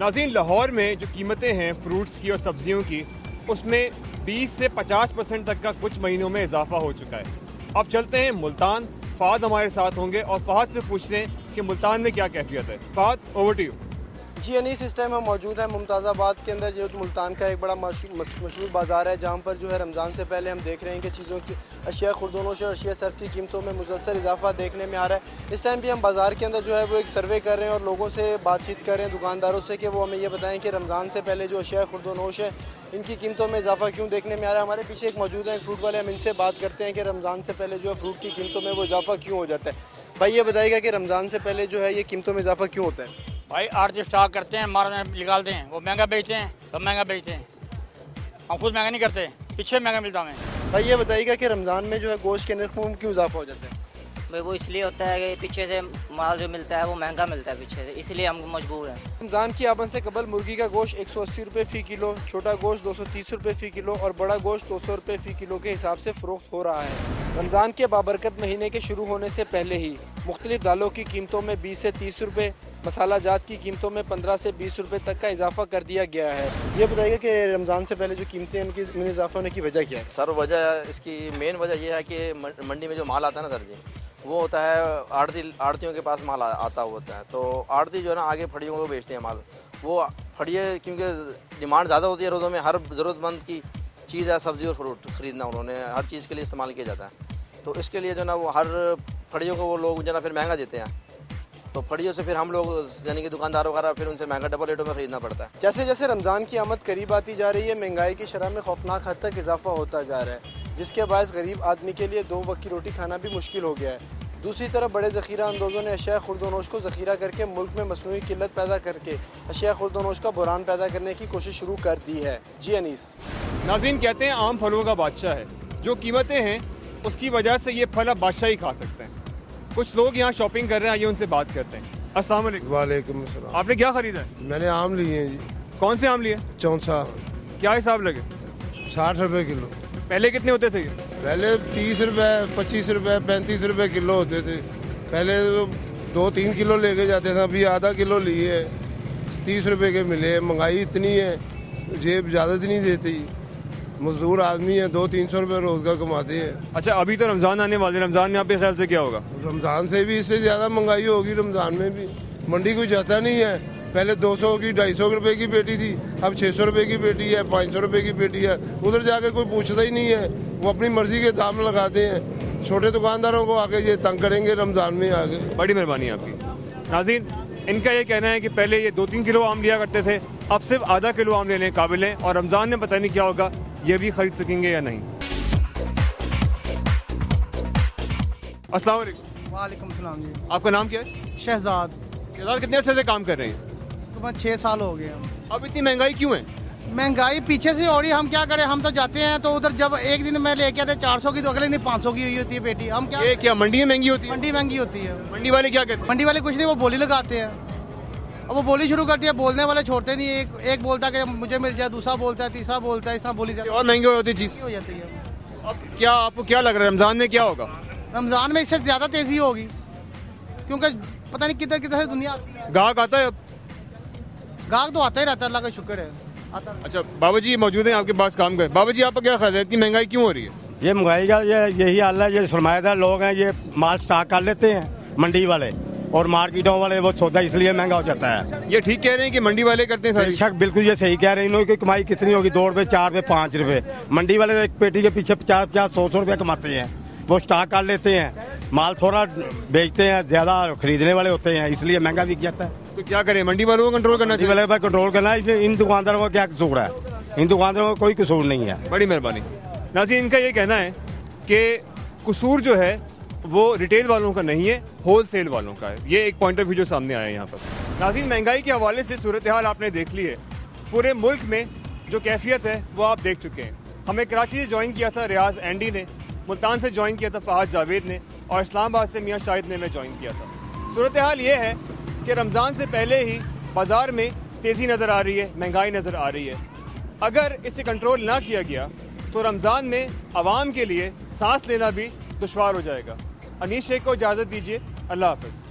नाजीन लाहौर में जो कीमतें हैं फ्रूट्स की और सब्जियों की, उसमें 20 से 50 परसेंट तक का कुछ महीनों में इजाफा हो चुका है। अब चलते हैं मुल्तान। फ़ाद हमारे साथ होंगे और फ़ाद से पूछते हैं कि मुल्तान में क्या कैफियत है। फ़ाद ओवर टू यू जी अनीस इस टाइम हम मौजूद हैं मुमताज़ाबाद के अंदर, जो मुल्तान का एक बड़ा मशहूर बाज़ार है, जहाँ पर जो है रमज़ान से पहले हम देख रहे हैं कि चीज़ों की, अशिया खुरदोनोश और अशिया सर्फ की कीमतों में मुसलसल इजाफा देखने में आ रहा है। इस टाइम भी हम बाज़ार के अंदर जो है वो एक सर्वे कर रहे हैं और लोगों से बातचीत कर रहे हैं, दुकानदारों से, कि वो हमें ये बताएँ कि रमज़ान से पहले जो अशिया खुरदोनोश है इनकी कीमतों में इजाफा क्यों देखने में आ रहा है। हमारे पीछे एक मौजूद है फ्रूट वाले, हम इनसे बात करते हैं कि रमज़ान से पहले जो है फ्रूट की कीमतों में वो इजाफा क्यों हो जाता है। भाई ये बताएगा कि रमज़ान से पहले जो है ये कीमतों में इजाफा क्यों होता है? भाई आठ जो स्टॉक करते हैं मार निकालते हैं वो महँगा बेचते हैं सब महँगा बेचते हैं। हम खुद महँगा नहीं करते पीछे महँगा मिलता हमें। भाई ये बताइएगा कि रमज़ान में जो है गोश्त के नरख में क्यों इजाफा हो जाता है? भाई वो इसलिए होता है कि पीछे से माल जो मिलता है वो महँगा मिलता है पीछे से इसलिए हम मजबूर हैं। रमज़ान की आमद से कबल मुर्गी का गोश्त एक सौ अस्सी रुपये फ़ी किलो छोटा गोश्त दो सौ तीस रुपये फ़ी किलो और बड़ा गोश्त दो सौ रुपये फ़ी किलो के हिसाब से फ़रोख्त हो रहा है। रमज़ान के बाबरकत महीने के शुरू होने से पहले ही मुख्तलिफ़ दालों की कीमतों में बीस से तीस रुपये मसाला जात की कीमतों में पंद्रह से बीस रुपये तक का इजाफा कर दिया गया है। ये बताइएगा कि रमज़ान से पहले जो कीमतें इनकी इनमें इजाफा होने की वजह क्या है? सर वजह इसकी मेन वजह यह है कि मंडी में जो माल आता है ना सर जी वो होता है आड़ती आड़तियों के पास माल आता होता है। तो आड़ती जो है ना आगे फड़ियों को बेचते हैं माल। वो फड़िए क्योंकि डिमांड ज़्यादा होती है रोज़ों में हर ज़रूरतमंद की चीज़ है सब्ज़ी और फ्रूट ख़रीदना उन्होंने हर चीज़ के लिए इस्तेमाल किया जाता है। तो इसके लिए जो है ना वो हर फड़ियों को वो लोग जो ना फिर महँगा देते हैं। तो फड़ियों से फिर हम लोग यानी कि दुकानदारों वगैरह फिर उनसे महँगा डबल रेटों में खरीदना पड़ता है। जैसे जैसे रमज़ान की आमद करीब आती जा रही है महँगाई की शरह में खौफनाक हद तक इजाफा होता जा रहा है जिसके बायस गरीब आदमी के लिए दो वक्त की रोटी खाना भी मुश्किल हो गया है। दूसरी तरफ़ बड़े जखीरा अंदोजों ने अशिया खुरदोनोश को जखीरा करके मुल्क में मसनू किल्लत पैदा करके अशिया खुरदोनोश का बुरान पैदा करने की कोशिश शुरू कर दी है। जी अनीस। नाजीन कहते हैं आम फलों का बादशाह है जो कीमतें हैं उसकी वजह से ये फल अब बादशाह ही खा सकते हैं। कुछ लोग यहाँ शॉपिंग कर रहे हैं आइए उनसे बात करते हैं। अस्सलाम वालेकुम। आपने क्या खरीदा है? मैंने आम लिए हैं जी। कौन से आम लिए? चौंसा। क्या हिसाब लगे? साठ रुपए किलो। पहले कितने होते थे? पहले तीस रुपए पच्चीस रुपए पैंतीस रुपए किलो होते थे। पहले तो दो तीन किलो लेके जाते थे अभी आधा किलो लिए तीस रुपए के मिले महँगाई इतनी है जेब ज़्यादा नहीं देती। मजदूर आदमी है दो तीन सौ रुपये रोज़गार कमाते हैं। अच्छा अभी तो रमज़ान आने वाले रमज़ान में आपके ख्याल से क्या होगा? रमज़ान से भी इससे ज़्यादा महँगाई होगी रमज़ान में भी। मंडी कोई जाता नहीं है। पहले 200 की ढाई सौ रुपये की पेटी थी अब 600 सौ रुपये की पेटी है पाँच सौ रुपये की पेटी है। उधर जाके कोई पूछता ही नहीं है। वो अपनी मर्ज़ी के दाम लगाते हैं। छोटे दुकानदारों को आके ये तंग करेंगे रमज़ान में आगे बड़ी मेहरबानी आपकी। नाजीन इनका ये कहना है कि पहले ये दो तीन किलो आम लिया करते थे। अब सिर्फ़ आधा किलो आम लेने काबिल हैं और रमज़ान में पता नहीं क्या होगा। ये भी खरीद सकेंगे या नहीं? अस्सलाम वालेकुम। सलाम जी। आपका नाम क्या है? शहजाद। शहजाद कितने अर्से से काम कर रहे हैं? तो छः साल हो गए हम। अब इतनी महँगाई क्यों है? महँगाई पीछे से हो रही हम क्या करें? हम तो जाते हैं तो उधर जब एक दिन मैं लेके आते चार सौ की तो अगले दिन पाँच सौ की हुई होती है पेटी। हम क्या ये क्या मंडी में महँगी होती है? मंडी महँगी होती है। मंडी वाले क्या कहते हैं? मंडी वाले कुछ नहीं वो बोली लगाते हैं। अब वो बोली शुरू करती है बोलने वाले छोड़ते नहीं एक एक बोलता है कि मुझे मिल जाए दूसरा बोलता है तीसरा बोलता है इस तरह बोली जाती है। और महँगी होती चीज़। हो जाती है। अब क्या आपको क्या लग रहा है रमज़ान में क्या होगा? रमज़ान में इससे ज़्यादा तेज़ी होगी क्योंकि पता नहीं किधर किधर से दुनिया आती है। गाहक आता है गाहक तो आता ही रहता है अल्लाह का शुक्र है। आता अच्छा बाबा जी मौजूद हैं आपके पास काम कर। बाबा जी आपका क्या ख्याल है इतनी महँगाई क्यों हो रही है? ये महँगाई का ये यही हाल है ये सरमाएदार लोग हैं ये माल स्टॉक कर लेते हैं मंडी वाले। और मार्केटों वाले वो सौदा इसलिए महँगा हो जाता है। ये ठीक कह रहे हैं कि मंडी वाले करते हैं सारी? बेशक बिल्कुल ये सही कह रहे हैं। इन्होंने की कमाई कितनी होगी? दो रुपए चार रुपए पाँच रुपए। मंडी वाले एक पेटी के पीछे पचास पचास सौ सौ रुपया कमाते हैं। वो स्टॉक कर लेते हैं। माल थोड़ा बेचते हैं ज़्यादा खरीदने वाले होते हैं इसलिए महँगा बिक जाता है। तो क्या करें? मंडी वालों को कंट्रोल करना चाहिए वाले पर कंट्रोल करना है इन दुकानदारों का क्या कसूर है? इन दुकानदारों का कोई कसूर नहीं है। बड़ी मेहरबानी। नाजी इनका ये कहना है कि कसूर जो है वो रिटेल वालों का नहीं है होल सेल वालों का है। ये एक पॉइंट ऑफ़ व्यू जो सामने आया है यहाँ पर। नाजीन महँगाई के हवाले से सूरत हाल आपने देख ली है। पूरे मुल्क में जो कैफियत है, वो आप देख चुके हैं। हमें कराची से ज्वाइन किया था रियाज एंडी ने, मुल्तान से ज्वाइन किया था फहाद जावेद ने, और इस्लामाबाद से मियाँ शाहिद ने मैं ज्वाइन किया था। सूरत हाल ये है कि रमज़ान से पहले ही बाज़ार में तेज़ी नज़र आ रही है, महँगाई नज़र आ रही है। अगर इसे कंट्रोल ना किया गया तो रमज़ान में आवाम के लिए सांस लेना भी दुशवार हो जाएगा। अनीश शेख को इजाज़त दीजिए। अल्लाह हाफ़